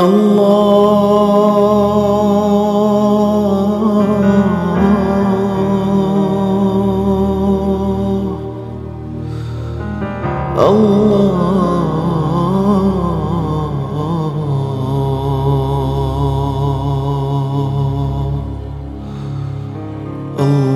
Allah. Allah.